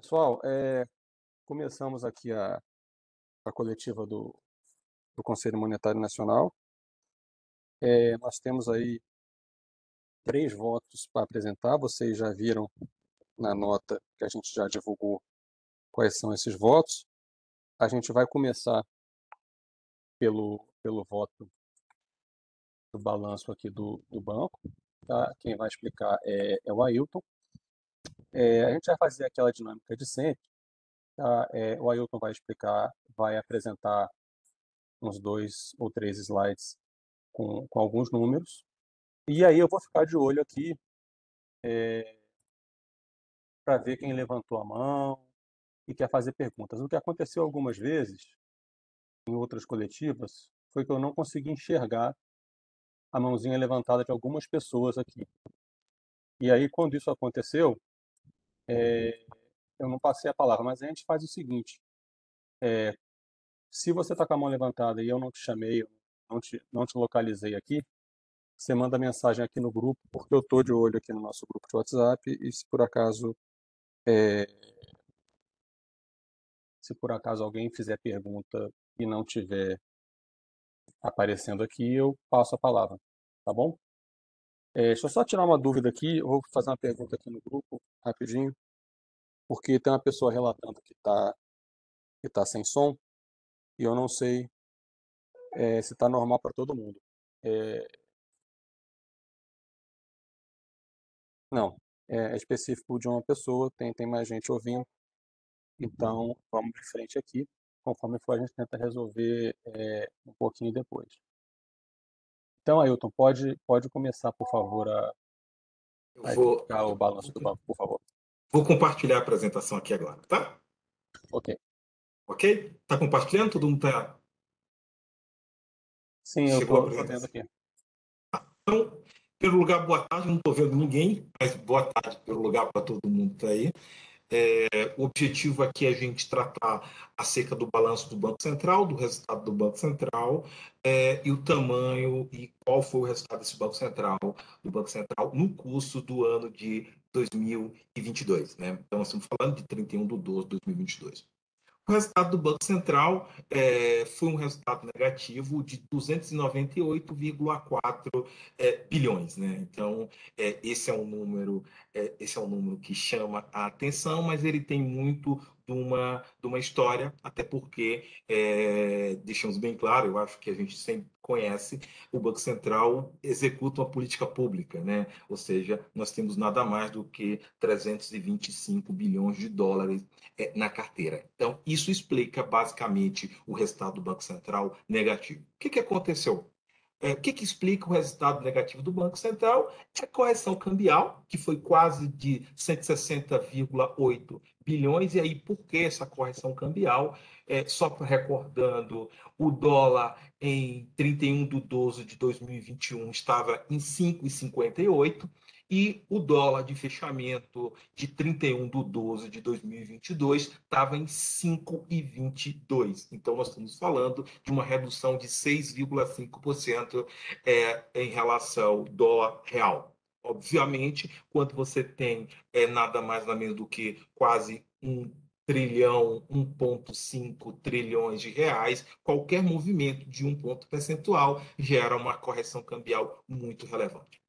Pessoal, é, começamos aqui a, a coletiva do, do Conselho Monetário Nacional. É, nós temos aí três votos para apresentar. Vocês já viram na nota que a gente já divulgou quais são esses votos. A gente vai começar pelo, pelo voto do balanço aqui do, do banco. Tá? Quem vai explicar é, é o Ailton. É, a gente vai fazer aquela dinâmica de sempre. Tá? É, o Ailton vai explicar, vai apresentar uns dois ou três slides com, com alguns números. E aí eu vou ficar de olho aqui é, para ver quem levantou a mão e quer fazer perguntas. O que aconteceu algumas vezes, em outras coletivas, foi que eu não consegui enxergar a mãozinha levantada de algumas pessoas aqui. E aí, quando isso aconteceu, é, eu não passei a palavra, mas a gente faz o seguinte: é, se você está com a mão levantada e eu não te chamei, não te, não te localizei aqui, você manda mensagem aqui no grupo, porque eu estou de olho aqui no nosso grupo de WhatsApp e se por acaso é, se por acaso alguém fizer pergunta e não tiver aparecendo aqui, eu passo a palavra, tá bom? É, deixa eu só tirar uma dúvida aqui, eu vou fazer uma pergunta aqui no grupo, rapidinho, porque tem uma pessoa relatando que está que tá sem som, e eu não sei é, se está normal para todo mundo. É... Não, é específico de uma pessoa, tem, tem mais gente ouvindo, então vamos de frente aqui, conforme for a gente tenta resolver é, um pouquinho depois. Então, Ailton, pode, pode começar, por favor, a, a vou... o balanço do banco, por favor. Vou compartilhar a apresentação aqui agora, tá? Ok. Ok? Tá compartilhando? Todo mundo tá. Sim, eu estou vendo aqui. Tá. Então, pelo lugar, boa tarde. Não estou vendo ninguém, mas boa tarde pelo lugar para todo mundo que está aí. É, o objetivo aqui é a gente tratar acerca do balanço do Banco Central, do resultado do Banco Central é, e o tamanho e qual foi o resultado desse Banco Central, do Banco Central no curso do ano de 2022. Né? Então, estamos falando de 31 de 12 de 2022. O resultado do Banco Central é, foi um resultado negativo de 298,4 é, bilhões, né? Então é, esse é um número, é, esse é um número que chama a atenção, mas ele tem muito de uma, de uma história, até porque, é, deixamos bem claro, eu acho que a gente sempre conhece, o Banco Central executa uma política pública, né? ou seja, nós temos nada mais do que 325 bilhões de dólares é, na carteira. Então, isso explica basicamente o resultado do Banco Central negativo. O que, que aconteceu? É, o que, que, explica o resultado negativo do Banco Central? É a correção cambial, que foi quase de 160,8 bilhões. E aí, por que essa correção cambial? É, só recordando, o dólar em 31 de 12 de 2021 estava em 5,58 e o dólar de fechamento de 31 de 12 de 2022 estava em 5,22. Então, nós estamos falando de uma redução de 6,5% é, em relação ao dólar real. Obviamente, quando você tem é, nada mais nada menos do que quase um trilhão, 1,5 trilhões de reais, qualquer movimento de um ponto percentual gera uma correção cambial muito relevante.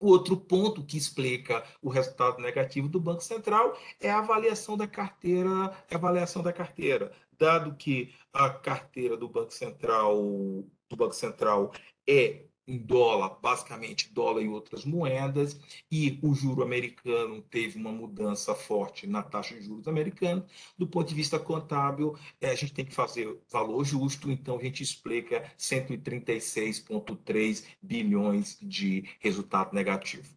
O outro ponto que explica o resultado negativo do Banco Central é a avaliação da carteira, avaliação da carteira, dado que a carteira do Banco Central do Banco Central é em dólar, basicamente dólar e outras moedas, e o juro americano teve uma mudança forte na taxa de juros americana. Do ponto de vista contábil, é, a gente tem que fazer valor justo, então a gente explica 136,3 bilhões de resultado negativo.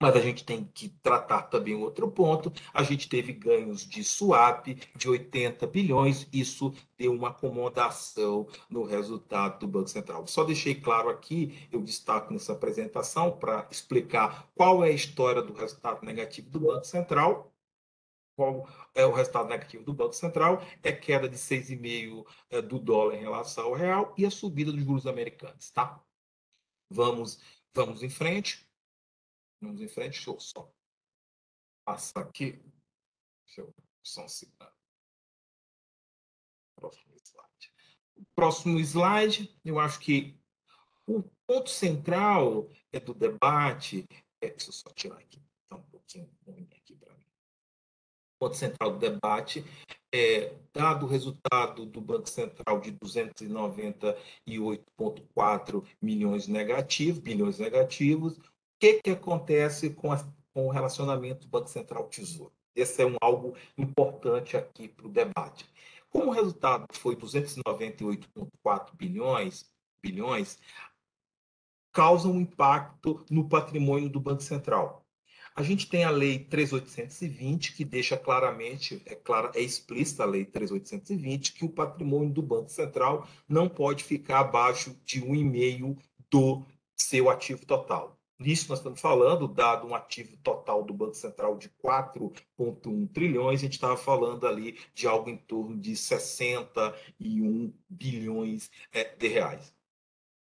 Mas a gente tem que tratar também outro ponto. A gente teve ganhos de swap de 80 bilhões, isso deu uma acomodação no resultado do Banco Central. Só deixei claro aqui, eu destaco nessa apresentação para explicar qual é a história do resultado negativo do Banco Central. Qual é o resultado negativo do Banco Central? É queda de 6,5 é, do dólar em relação ao real e a subida dos juros americanos, tá? Vamos, vamos em frente. Vamos em frente, deixa eu só passar aqui. Deixa eu Só segundo. Próximo slide. Próximo slide, eu acho que o ponto central é do debate. É, deixa eu só tirar aqui, está um pouquinho ruim aqui para mim. O ponto central do debate é, dado o resultado do Banco Central de 298,4 milhões negativos, bilhões negativos, o que, que acontece com, a, com o relacionamento Banco Central-Tesouro? Esse é um algo importante aqui para o debate. Como o resultado foi 298,4 bilhões, bilhões, causa um impacto no patrimônio do Banco Central. A gente tem a Lei 3820, que deixa claramente, é, clara, é explícita a Lei 3820, que o patrimônio do Banco Central não pode ficar abaixo de 1,5% do seu ativo total. Nisso nós estamos falando, dado um ativo total do Banco Central de 4,1 trilhões, a gente estava falando ali de algo em torno de 61 bilhões é, de reais.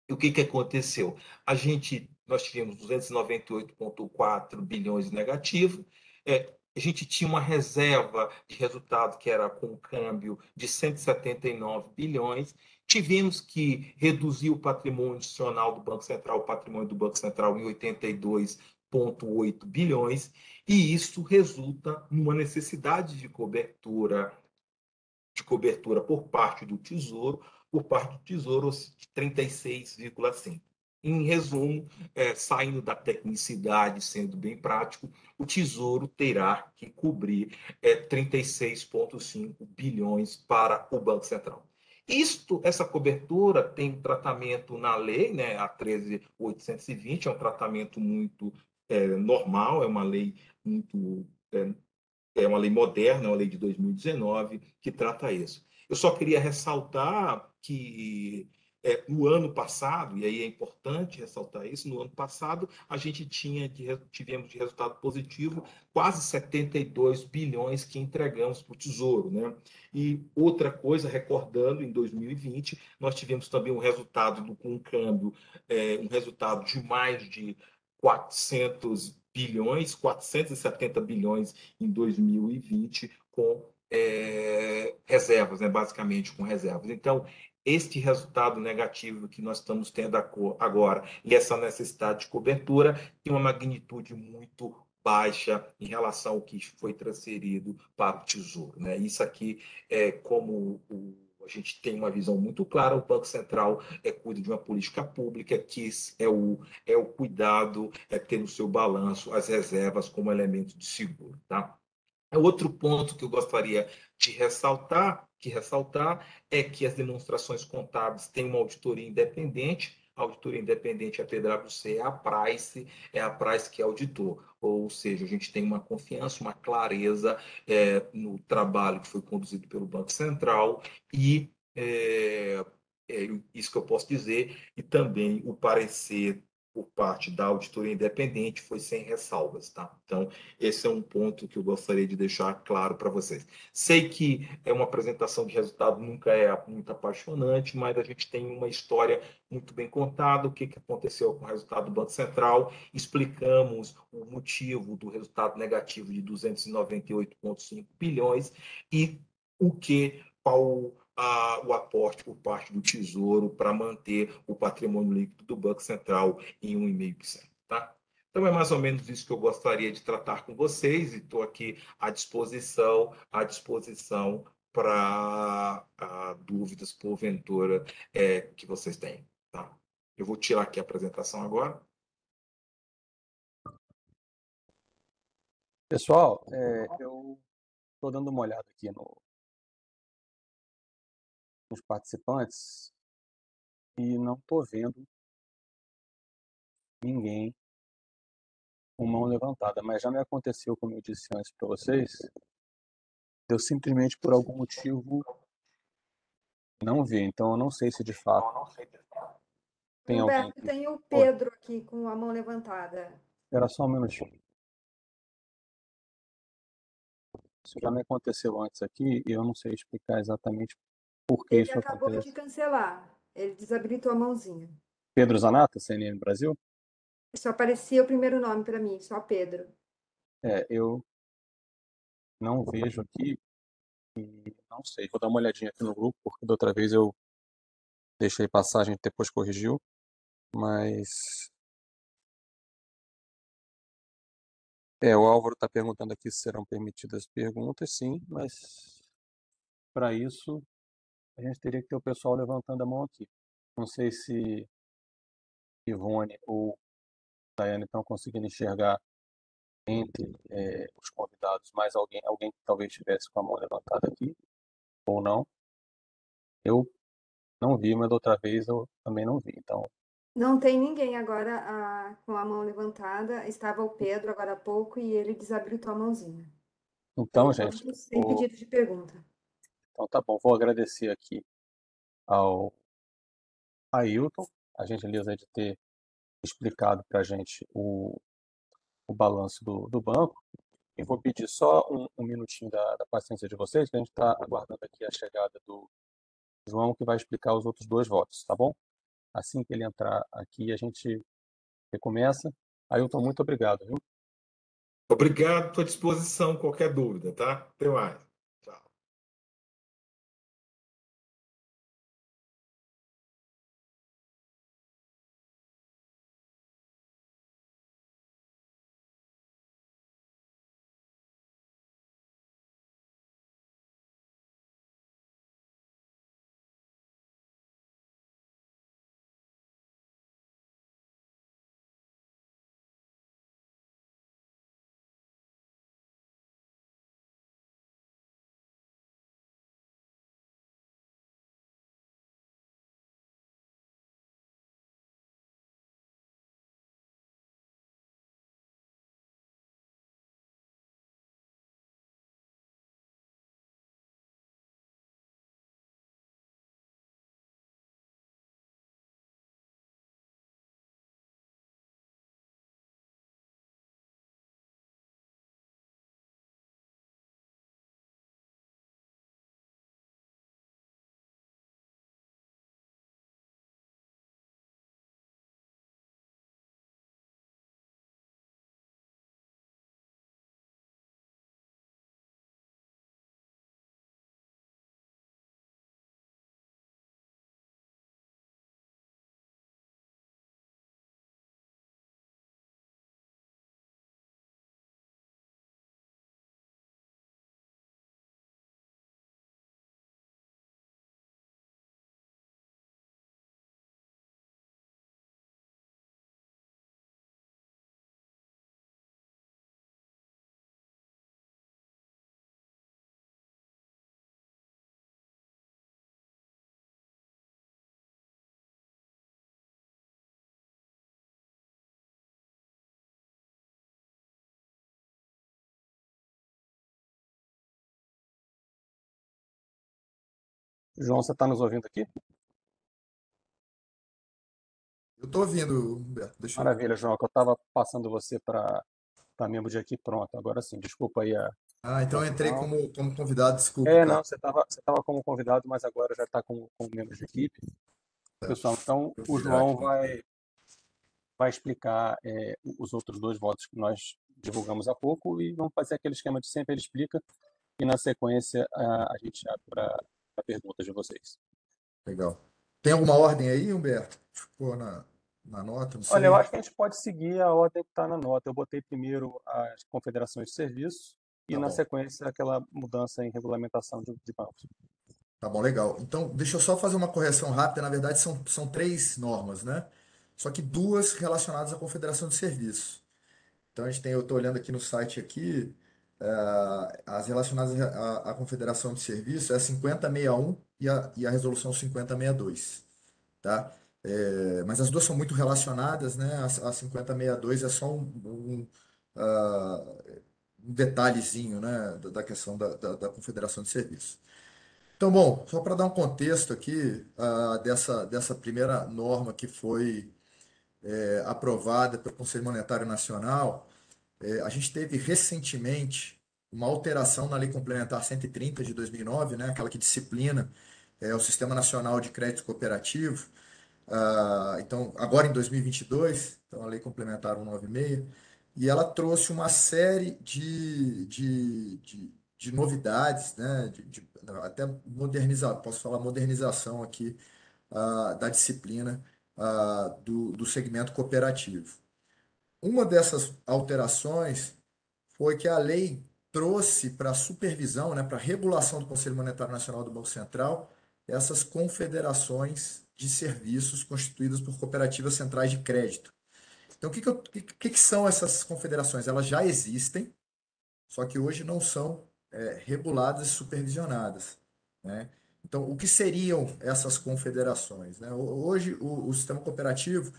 E o que, que aconteceu? A gente, nós tivemos 298,4 bilhões negativo, é, a gente tinha uma reserva de resultado que era com câmbio de 179 bilhões, tivemos que reduzir o patrimônio adicional do Banco Central, o patrimônio do Banco Central em 82,8 bilhões, e isso resulta numa necessidade de cobertura de cobertura por parte do Tesouro por parte do Tesouro de 36,5. Em resumo, é, saindo da tecnicidade, sendo bem prático, o Tesouro terá que cobrir é, 36,5 bilhões para o Banco Central. Isto, essa cobertura tem um tratamento na lei, né, a 13.820, é um tratamento muito é, normal, é uma lei muito é, é uma lei moderna, é uma lei de 2019 que trata isso. Eu só queria ressaltar que é, no ano passado, e aí é importante ressaltar isso, no ano passado a gente tinha de, tivemos de resultado positivo quase 72 bilhões que entregamos para o Tesouro. Né? E outra coisa, recordando, em 2020, nós tivemos também um resultado do, com um câmbio, é, um resultado de mais de 400 bilhões, 470 bilhões em 2020, com é, reservas, né, basicamente com reservas. Então, este resultado negativo que nós estamos tendo agora e essa necessidade de cobertura tem uma magnitude muito baixa em relação ao que foi transferido para o Tesouro. Né? Isso aqui é como o, a gente tem uma visão muito clara, o Banco Central é, cuida de uma política pública que é o, é o cuidado, é ter no seu balanço as reservas como elemento de seguro. Tá? Outro ponto que eu gostaria de ressaltar, que ressaltar é que as demonstrações contábeis têm uma auditoria independente. A auditoria independente é a PwC, é a Price, é a Price que é auditor. Ou seja, a gente tem uma confiança, uma clareza é, no trabalho que foi conduzido pelo Banco Central e é, é isso que eu posso dizer, e também o parecer por parte da auditoria independente foi sem ressalvas, tá? Então, esse é um ponto que eu gostaria de deixar claro para vocês. Sei que é uma apresentação de resultado nunca é muito apaixonante, mas a gente tem uma história muito bem contada, o que, que aconteceu com o resultado do Banco Central, explicamos o motivo do resultado negativo de 298,5 bilhões e o que, qual a, o aporte por parte do Tesouro para manter o patrimônio líquido do Banco Central em 1,5%. Tá? Então é mais ou menos isso que eu gostaria de tratar com vocês e estou aqui à disposição, à disposição para dúvidas porventura é, que vocês têm. Tá? Eu vou tirar aqui a apresentação agora. Pessoal, é, eu estou dando uma olhada aqui no, os participantes e não estou vendo ninguém com mão levantada, mas já me aconteceu, como eu disse antes para vocês, eu simplesmente por algum motivo não vi, então eu não sei se de fato tem Humberto, alguém. Tem o Pedro aqui com a mão levantada. Era só um minutinho. Isso já me aconteceu antes aqui e eu não sei explicar exatamente por que Ele isso acabou acontece? de cancelar. Ele desabilitou a mãozinha. Pedro Zanata, CNN Brasil? Só aparecia o primeiro nome para mim, só Pedro. É, eu não vejo aqui não sei, vou dar uma olhadinha aqui no grupo, porque da outra vez eu deixei passagem e depois corrigiu, mas É, o Álvaro está perguntando aqui se serão permitidas perguntas, sim, mas para isso a gente teria que ter o pessoal levantando a mão aqui. Não sei se Ivone ou Daiane estão conseguindo enxergar entre é, os convidados mais alguém, alguém que talvez estivesse com a mão levantada aqui, ou não. Eu não vi, mas outra vez eu também não vi. Então, não tem ninguém agora a, com a mão levantada. Estava o Pedro agora há pouco e ele desabilitou a mãozinha. Então, gente. Sem vou... pedido de pergunta. Então tá bom, vou agradecer aqui ao Ailton, a gentileza de ter explicado para a gente o, o balanço do, do banco. E vou pedir só um, um minutinho da, da, paciência de vocês, que a gente está aguardando aqui a chegada do João, que vai explicar os outros dois votos, tá bom? Assim que ele entrar aqui, a gente recomeça. Ailton, muito obrigado, viu? Obrigado, estou à disposição, qualquer dúvida, tá? Até mais. João, você está nos ouvindo aqui? Eu estou ouvindo, Humberto. Deixa eu... Maravilha, João, que eu estava passando você para membro de aqui pronto. Agora sim, desculpa aí a. Ah, então eu entrei como, como convidado, desculpa. É, não, você estava você tava como convidado, mas agora já está como, como membro de equipe. Tá. Pessoal, então o João vai, vai explicar é, os outros dois votos que nós divulgamos há pouco e vamos fazer aquele esquema de sempre ele explica e na sequência a, a gente abre para a pergunta de vocês. Legal. Tem alguma ordem aí, Humberto? Ficou na, na nota? Olha, eu acho que a gente pode seguir a ordem que está na nota. Eu botei primeiro as confederações de serviços e, tá na sequência, aquela mudança em regulamentação de, de bancos. Tá bom, legal. Então, deixa eu só fazer uma correção rápida. Na verdade, são, são três normas, né? Só que duas relacionadas à confederação de serviços. Então, a gente tem, eu estou olhando aqui no site aqui, as relacionadas à, Confederação de Serviços é a 5061 e a, e a resolução 5062, tá? É, mas as duas são muito relacionadas, né? A, a 5062 é só um, um, uh, um detalhezinho, né? Da, da questão da, da, da, Confederação de Serviços. Então, bom, só para dar um contexto aqui uh, dessa, dessa primeira norma que foi é, aprovada pelo Conselho Monetário Nacional, é, a gente teve recentemente uma alteração na Lei Complementar 130 de 2009, né, aquela que disciplina é, o Sistema Nacional de Crédito Cooperativo. Ah, então, agora em 2022, então a Lei Complementar 196, e ela trouxe uma série de, de, de, de novidades, né, de, de, até modernizar, posso falar modernização aqui uh, da disciplina uh, do, do segmento cooperativo. Uma dessas alterações foi que a lei trouxe para a supervisão, né, para a regulação do Conselho Monetário Nacional do Banco Central, essas confederações de serviços constituídas por cooperativas centrais de crédito. Então, o que, que, que, que são essas confederações? Elas já existem, só que hoje não são é, reguladas e supervisionadas. Né? Então, o que seriam essas confederações? Né? Hoje, o, o sistema cooperativo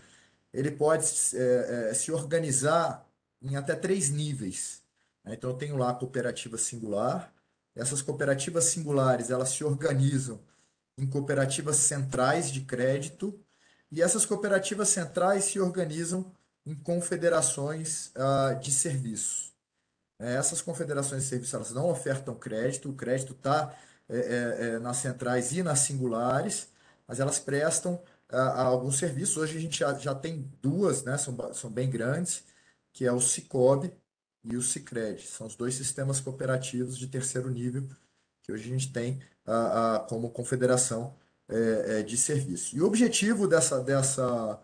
ele pode é, é, se organizar em até três níveis. Né? Então, eu tenho lá a cooperativa singular. Essas cooperativas singulares elas se organizam em cooperativas centrais de crédito e essas cooperativas centrais se organizam em confederações uh, de serviço. É, essas confederações de serviço elas não ofertam crédito, o crédito está é, é, nas centrais e nas singulares, mas elas prestam uh, alguns serviços. Hoje a gente já, já tem duas, né, são, são bem grandes, que é o Cicobi e o Cicred. São os dois sistemas cooperativos de terceiro nível que hoje a gente tem uh, uh, como confederação é, é, de serviço. E o objetivo dessa, dessa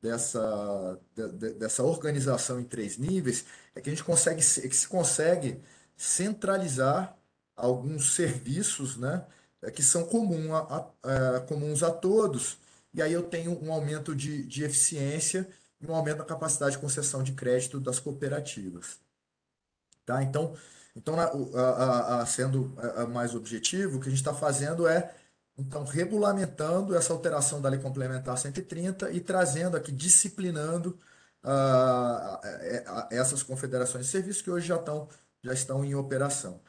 dessa, de, dessa organização em três níveis é que a gente consegue é que se consegue centralizar alguns serviços né, é, que são comum a, a, a, comuns a todos, e aí eu tenho um aumento de, de eficiência e um aumento da capacidade de concessão de crédito das cooperativas. Tá? Então, então a, a, sendo mais objetivo, o que a gente está fazendo é então, regulamentando essa alteração da Lei Complementar 130 e trazendo aqui, disciplinando uh, essas confederações de serviços que hoje já estão, já estão em operação.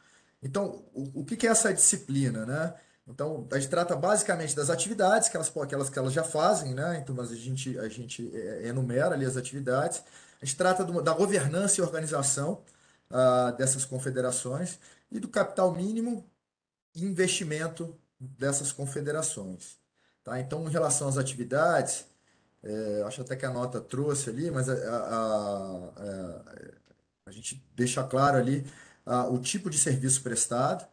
Então, o, o que é essa disciplina? Né? Então, a gente trata basicamente das atividades que elas, que elas, que elas já fazem, né? então, mas a gente, a gente é, enumera ali as atividades. A gente trata do, da governança e organização uh, dessas confederações e do capital mínimo e investimento dessas confederações. Tá? Então, em relação às atividades, é, acho até que a nota trouxe ali, mas a, a, a, a gente deixa claro ali a, o tipo de serviço prestado.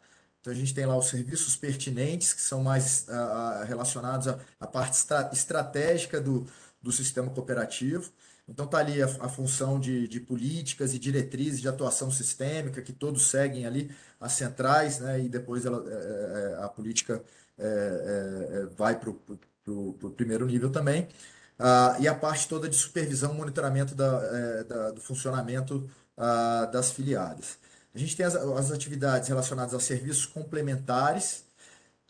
Então, a gente tem lá os serviços pertinentes, que são mais relacionados à, parte estratégica do, do sistema cooperativo. Então está ali a, a função de, de, políticas e diretrizes de atuação sistêmica, que todos seguem ali as centrais, né, e depois ela, é, é a política é, é, é vai para o primeiro nível também. Ah, e a parte toda de supervisão e monitoramento da, é, da, do funcionamento ah, das filiadas. A gente tem as, as atividades relacionadas a serviços complementares,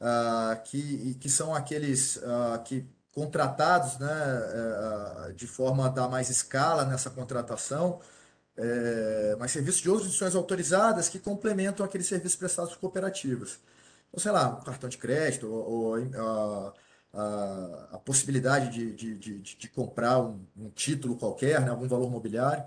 ah, que, que são aqueles ah, que contratados né, é, de forma a dar mais escala nessa contratação, é, mas serviços de outras instituições autorizadas que complementam aqueles serviços prestados por cooperativas. Então, sei lá, um cartão de crédito ou, ou a, a, a, possibilidade de, de, de, de comprar um, um, título qualquer, né, algum valor mobiliário.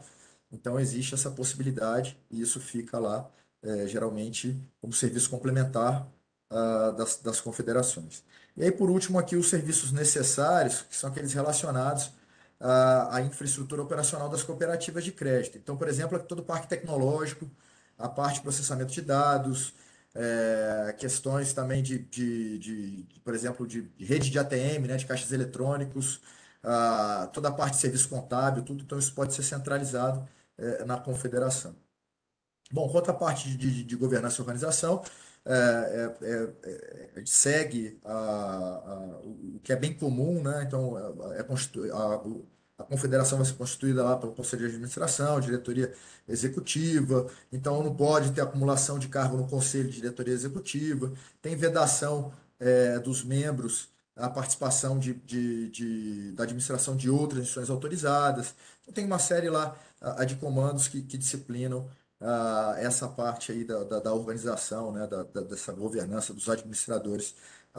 Então, existe essa possibilidade e isso fica lá, é, geralmente, como serviço complementar uh, das, das confederações. E aí, por último, aqui os serviços necessários, que são aqueles relacionados à, à infraestrutura operacional das cooperativas de crédito. Então, por exemplo, todo o parque tecnológico, a parte de processamento de dados, é, questões também de, de, de, de, por exemplo, de rede de ATM, né, de caixas eletrônicos, a, toda a parte de serviço contábil, tudo, então isso pode ser centralizado é, na confederação. Bom, quanto à parte de, de governança e organização, é, é, segue a, a, o que é bem comum, né? Então, é, a, a confederação vai ser constituída lá pelo Conselho de Administração, diretoria executiva, então não pode ter acumulação de cargo no Conselho de Diretoria Executiva, tem vedação dos membros a participação de, de, de, da administração de outras instituições autorizadas. Então, tem uma série lá a, de comandos que, que disciplinam essa parte aí da, da, da organização, né, da, da, dessa governança dos administradores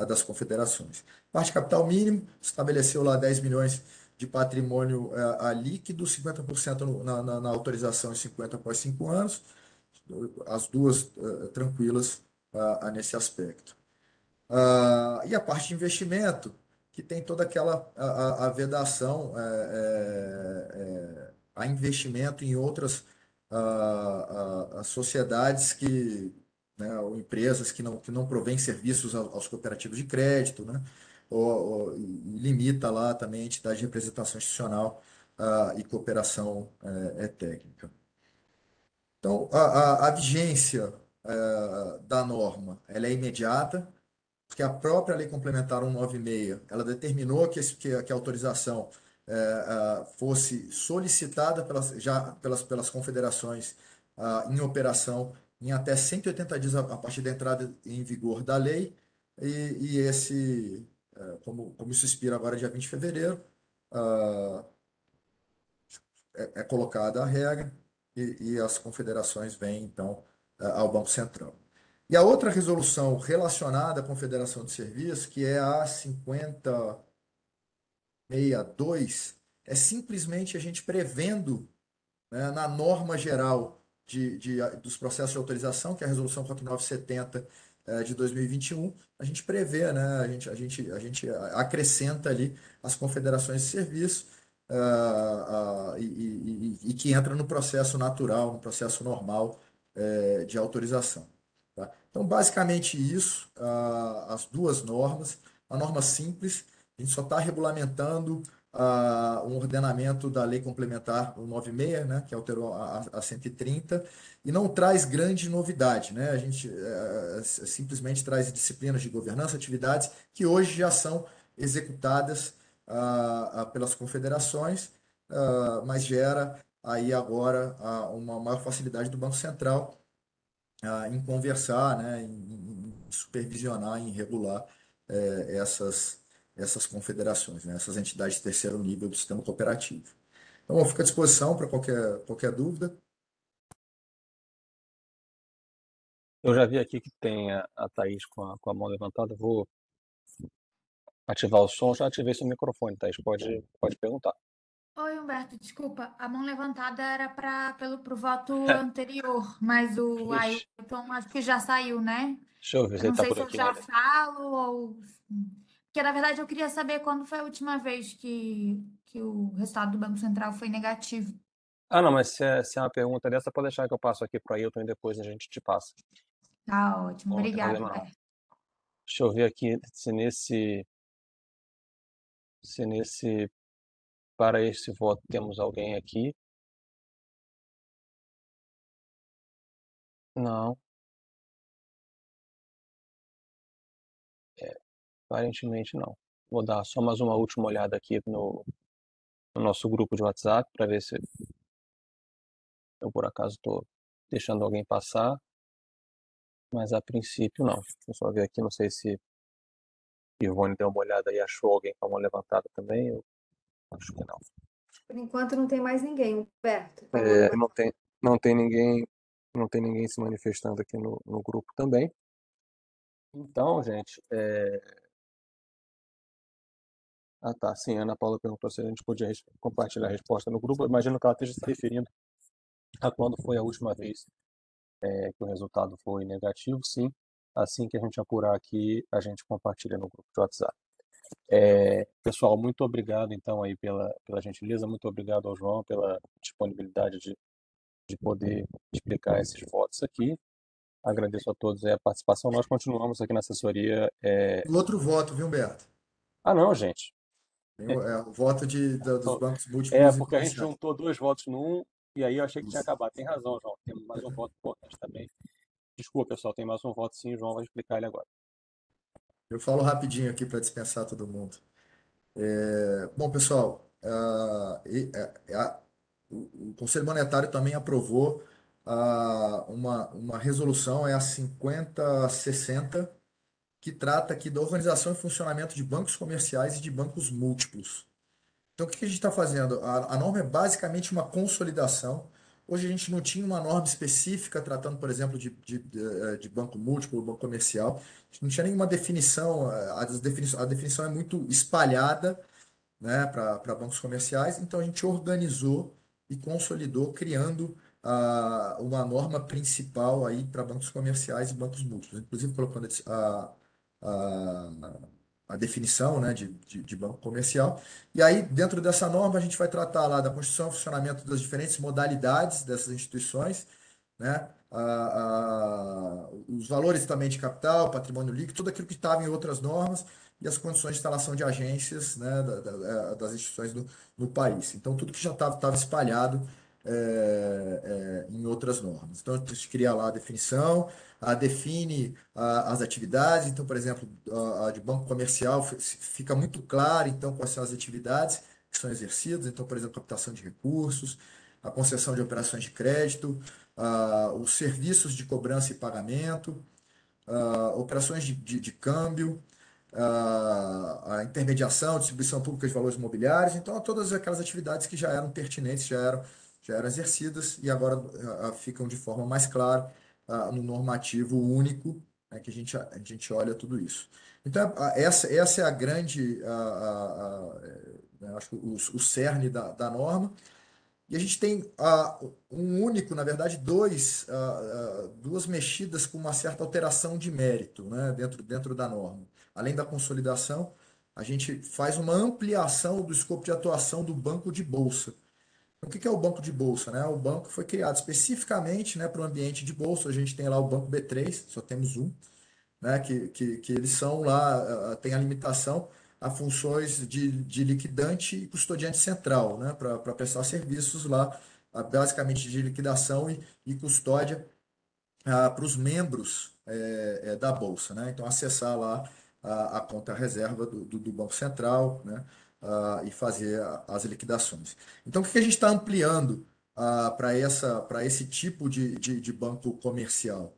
das confederações. Parte capital mínimo, estabeleceu lá 10 milhões de patrimônio uh, líquido, 50% no, na, na, na, autorização e 50% após 5 anos, as duas uh, tranquilas nesse aspecto. e a parte de investimento, que tem toda aquela a, a vedação é, é, é, a investimento em outras a, a, a sociedades que né, ou empresas que não, que não provêm serviços aos cooperativos de crédito, né, ou, ou limita lá também a entidade de representação institucional uh, e cooperação uh, é técnica. Então, a, a, a vigência uh, da norma ela é imediata, porque a própria Lei Complementar 196 ela determinou que, que, que a autorização fosse solicitada pelas, já pelas, pelas confederações em operação em até 180 dias a, partir da entrada em vigor da lei, e, e esse, como, como isso expira agora dia 20 de fevereiro, é, é colocada a regra e, e, as confederações vêm, então, ao Banco Central. E a outra resolução relacionada à Confederação de Serviços, que é a 5062, é simplesmente a gente prevendo né, na norma geral de, de, dos processos de autorização, que é a Resolução 4970 é, de 2021, a gente prevê, né, a, gente, a, gente, a gente acrescenta ali as confederações de serviço uh, uh, e, e, e, que entra no processo natural, no processo normal uh, de autorização. Tá? Então, basicamente isso, uh, as duas normas. A norma simples, a gente só está regulamentando uh, um ordenamento da Lei Complementar 196, né, que alterou a, a 130, e não traz grande novidade. Né? A gente uh, simplesmente traz disciplinas de governança, atividades que hoje já são executadas uh, pelas confederações, mas gera aí agora uma maior facilidade do Banco Central em conversar, né, em, em, supervisionar, em regular eh, essas, essas confederações, né, essas entidades de terceiro nível do sistema cooperativo. Então, eu fico à disposição para qualquer, qualquer dúvida. Eu já vi aqui que tem a, a Thaís com a, com a mão levantada. Vou ativar o som, já ativei seu microfone, Thaís, pode, pode perguntar. Oi, Humberto, desculpa, a mão levantada era para pelo pro voto anterior, mas o Ailton acho que já saiu, né? Deixa eu ver se ele Não tá sei por se eu aqui. já né? falo ou. Porque, na verdade, eu queria saber quando foi a última vez que, que o resultado do Banco Central foi negativo. Ah, não, mas se é, se é uma pergunta dessa, pode deixar que eu passo aqui para o Ailton e depois a gente te passa. Tá ótimo, não obrigada, não. Deixa eu ver aqui se nesse se nesse para esse voto temos alguém aqui. Não. Aparentemente não. Vou dar só mais uma última olhada aqui no, no nosso grupo de WhatsApp para ver se eu por acaso estou deixando alguém passar. Mas a princípio não. Deixa eu só ver aqui, não sei se Ivone deu uma olhada e achou alguém com a mão levantada também. Eu acho que não. Por enquanto não tem mais ninguém, Humberto. mão É, não tem, não tem ninguém, não tem ninguém se manifestando aqui no, no grupo também. Então, gente, é... Ah, tá. Sim, a Ana Paula perguntou se a gente podia compartilhar a resposta no grupo. Eu imagino que ela esteja se referindo a quando foi a última vez é, que o resultado foi negativo. Sim, assim que a gente apurar aqui, a gente compartilha no grupo de WhatsApp. É, pessoal, muito obrigado então aí pela, pela gentileza, muito obrigado ao João pela disponibilidade de, de poder explicar esses votos aqui. Agradeço a todos a participação. Nós continuamos aqui na assessoria. é, outro voto, viu, Humberto? Ah, não, gente. É, o voto de, da- dos bancos É, múltiplos e porque a gente juntou dois votos num e aí eu achei que tinha acabado. Tem razão, João. Tem mais um voto importante também. Desculpa, pessoal, tem mais um voto sim. O João vai explicar ele agora. Eu falo rapidinho aqui para dispensar todo mundo. É, bom, pessoal, ah, e- é, a- o, o Conselho Monetário também aprovou uma, uma resolução, é a 5060, que trata aqui da organização e funcionamento de bancos comerciais e de bancos múltiplos. Então, o que a gente está fazendo? A, a norma é basicamente uma consolidação. Hoje a gente não tinha uma norma específica tratando, por exemplo, de, de, de, eh, banco múltiplo, banco comercial. A gente não tinha nenhuma definição, eh, a definição, a definição é muito espalhada, né, para bancos comerciais. Então a gente organizou e consolidou, criando ah, uma norma principal aí para bancos comerciais e bancos múltiplos, inclusive colocando a, a, a definição, né, de, de, de banco comercial. E aí, dentro dessa norma, a gente vai tratar lá da constituição e funcionamento das diferentes modalidades dessas instituições, né? os valores também de capital, patrimônio líquido, tudo aquilo que estava em outras normas e as condições de instalação de agências né, das instituições do, no país. Então, tudo que já estava espalhado é, é, em outras normas. Então, a gente cria lá a definição, a define a, as atividades. Então, por exemplo, a, a, de banco comercial fica muito claro, então, quais são as atividades que são exercidas. Então, por exemplo, captação de recursos, a concessão de operações de crédito, a, os serviços de cobrança e pagamento, operações de, de, de câmbio, a intermediação, distribuição pública de valores imobiliários. Então, todas aquelas atividades que já eram pertinentes, já eram já eram exercidas e agora uh, ficam de forma mais clara uh, no normativo único né, que a gente, a gente olha tudo isso. Então, essa, essa é a grande, né, acho que o, o cerne da, da norma. E a gente tem uh, um único, na verdade, dois, uh, uh, duas mexidas com uma certa alteração de mérito né, dentro, dentro da norma. Além da consolidação, a gente faz uma ampliação do escopo de atuação do banco de bolsa. O que é o banco de bolsa? Né? O banco foi criado especificamente né, para o ambiente de bolsa. A gente tem lá o banco B3, só temos um, né, que, que, que eles são lá, tem a limitação a funções de, de liquidante e custodiante central, né, para prestar serviços lá, basicamente de liquidação e, e custódia para os membros é, é, da Bolsa. Né? Então, acessar lá a, a conta reserva do, do, do Banco Central, né? Uh, e fazer as liquidações. Então, o que a gente está ampliando uh, para esse tipo de, de, de banco comercial?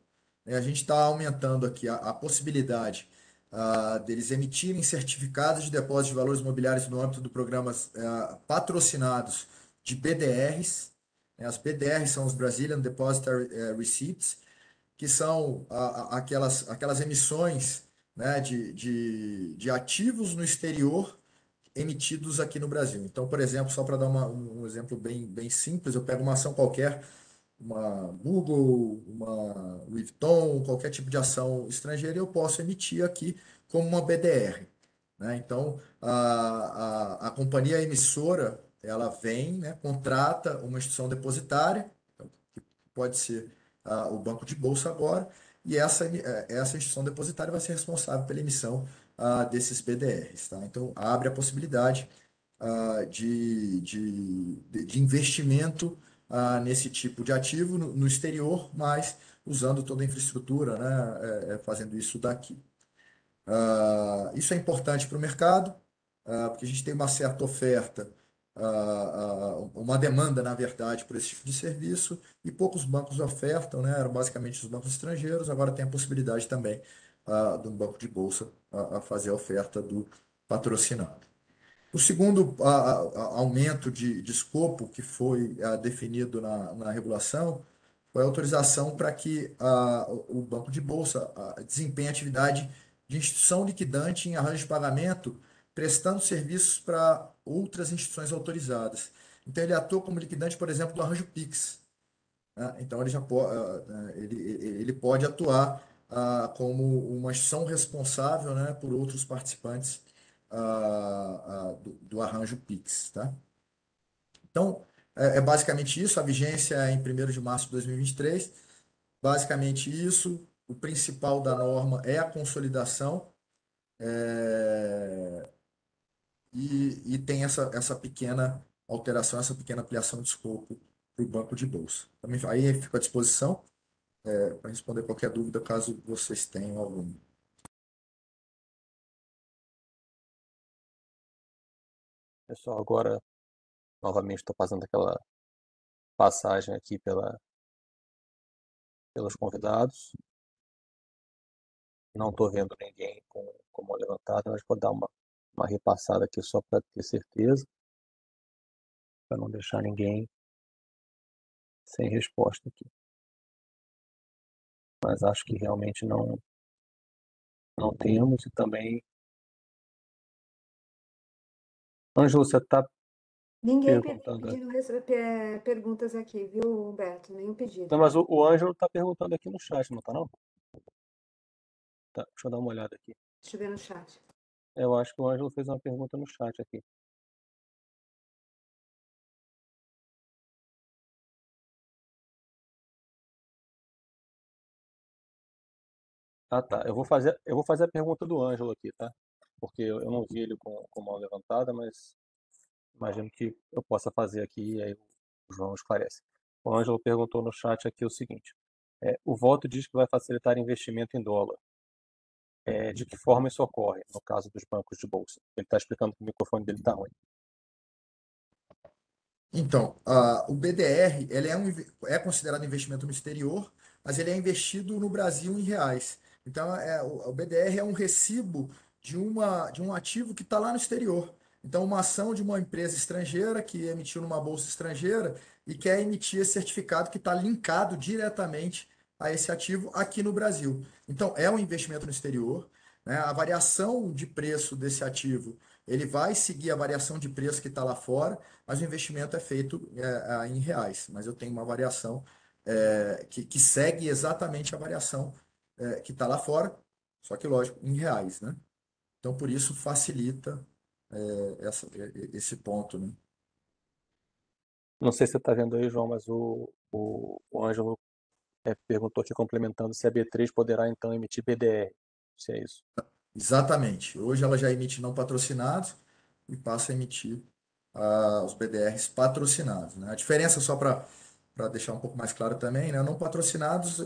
É, a gente está aumentando aqui a, a possibilidade uh, deles emitirem certificados de depósito de valores imobiliários no âmbito do programas uh, patrocinados de BDRs. Né? As BDRs são os Brazilian Depository uh, Receipts, que são aquelas, aquelas emissões né, de, de, de ativos no exterior emitidos aqui no Brasil. Então, por exemplo, só para dar uma, um exemplo bem, bem simples, eu pego uma ação qualquer, uma Google, uma Vuitton, qualquer tipo de ação estrangeira, eu posso emitir aqui como uma BDR. Né? Então, a, a, a companhia emissora, ela vem, né, contrata uma instituição depositária, que pode ser a, o banco de bolsa agora, e essa, essa instituição depositária vai ser responsável pela emissão uh, desses BDRs. Tá? Então, abre a possibilidade uh, de, de, de investimento uh, nesse tipo de ativo no, no, exterior, mas usando toda a infraestrutura, né, é, é, fazendo isso daqui. isso é importante para o mercado, porque a gente tem uma certa oferta uma demanda, na verdade, por esse tipo de serviço e poucos bancos ofertam, né? eram basicamente os bancos estrangeiros, agora tem a possibilidade também a, de um banco de bolsa a, a fazer a oferta do patrocinado. O segundo aumento de, de, escopo que foi definido na, na, regulação foi a autorização para que o banco de bolsa desempenhe atividade de instituição liquidante em arranjo de pagamento, prestando serviços para outras instituições autorizadas. Então, ele atua como liquidante, por exemplo, do arranjo PIX. Né? Então, ele, já pode, ele, ele pode atuar ah, como uma instituição responsável né, por outros participantes ah, ah, do, do, arranjo PIX. Tá? Então, é, é, basicamente isso. A vigência é em 1 de março de 2023. Basicamente isso. O principal da norma é a consolidação. É, e, e tem essa, essa pequena alteração, essa pequena ampliação de escopo para o banco de bolsa. Também, aí fica à disposição é, para responder qualquer dúvida, caso vocês tenham alguma. Pessoal, agora novamente estou fazendo aquela passagem aqui pela, pelos convidados. Não estou vendo ninguém com, com mão levantada, mas vou dar uma, uma repassada aqui só para ter certeza, para não deixar ninguém sem resposta aqui mas acho que realmente não não temos e também Ângelo, você está Ninguém pedindo perguntas aqui, viu, Humberto? Nenhum pedido. Não, mas o, o Ângelo está perguntando aqui no chat, não está não? Tá, deixa eu dar uma olhada aqui. Deixa eu ver no chat. Eu acho que o Ângelo fez uma pergunta no chat aqui. Ah, tá. Eu vou fazer, eu vou fazer a pergunta do Ângelo aqui, tá? Porque eu, não vi ele com, com mão levantada, mas imagino que eu possa fazer aqui e aí o João esclarece. O Ângelo perguntou no chat aqui o seguinte: é, o voto diz que vai facilitar investimento em dólar. É, de que forma isso ocorre, no caso dos bancos de bolsa? Ele está explicando que o microfone dele está ruim. Então, o BDR ele é, um, é considerado investimento no exterior, mas ele é investido no Brasil em reais. Então, é, o, o BDR é um recibo de, uma, de um ativo que está lá no exterior. Então, uma ação de uma empresa estrangeira que emitiu numa bolsa estrangeira e quer emitir esse certificado que está linkado diretamente a esse ativo aqui no Brasil. Então, é um investimento no exterior. Né? A variação de preço desse ativo ele vai seguir a variação de preço que está lá fora, mas o investimento é feito é, é, em reais. Mas eu tenho uma variação é, que, que, segue exatamente a variação é, que está lá fora, só que, lógico, em reais. Né? Então, por isso, facilita é, essa, esse ponto. Né? Não sei se você está vendo aí, João, mas o, o, o Ângelo é, perguntou aqui, complementando, se a B3 poderá, então, emitir BDR. Se é isso. Exatamente. Hoje ela já emite não patrocinados e passa a emitir uh, os BDRs patrocinados. Né? A diferença, só para deixar um pouco mais claro também, né? não patrocinados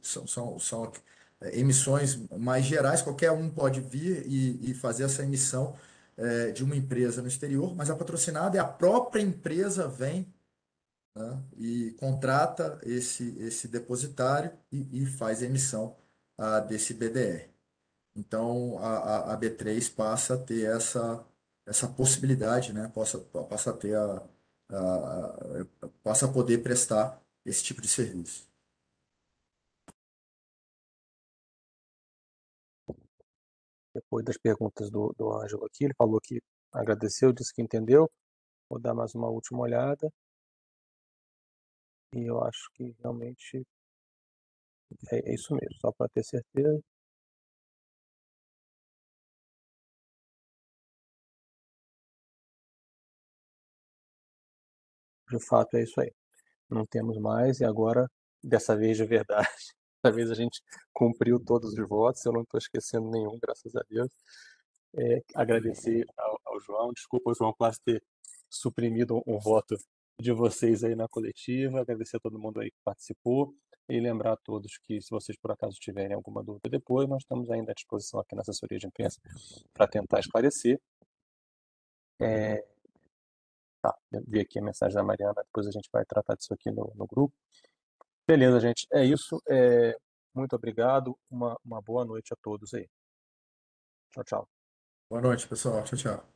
são, são, são eh, emissões mais gerais, qualquer um pode vir e, e fazer essa emissão é, de uma empresa no exterior, mas a patrocinada é a própria empresa vem né? e contrata esse, esse depositário e, e faz a emissão uh, desse BDR. Então, a, a, B3 passa a ter essa, essa possibilidade, né? Passa, passa a ter a, a, a, passa a poder prestar esse tipo de serviço. Depois das perguntas do, do Ângelo aqui, ele falou que agradeceu, disse que entendeu. Vou dar mais uma última olhada. E eu acho que realmente é, é isso mesmo, só para ter certeza. De fato, é isso aí. Não temos mais e agora, dessa vez de verdade, dessa vez a gente cumpriu todos os votos, eu não estou esquecendo nenhum, graças a Deus. É, agradecer ao, ao, João, desculpa João quase ter suprimido um, um voto de vocês aí na coletiva, agradecer a todo mundo aí que participou e lembrar a todos que se vocês por acaso tiverem alguma dúvida depois, nós estamos ainda à disposição aqui na assessoria de imprensa para tentar esclarecer. É, Tá, eu vi aqui a mensagem da Mariana, depois a gente vai tratar disso aqui no, no grupo. Beleza, gente, é isso. É, muito obrigado, uma, uma boa noite a todos aí. Tchau, tchau. Boa noite, pessoal. Tchau, tchau.